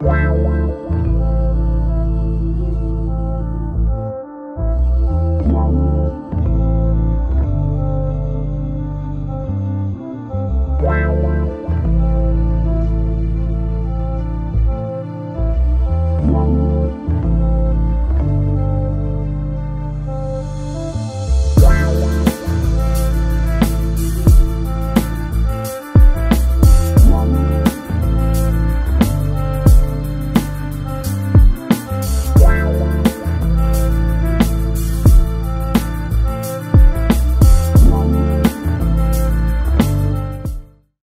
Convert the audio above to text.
Wow.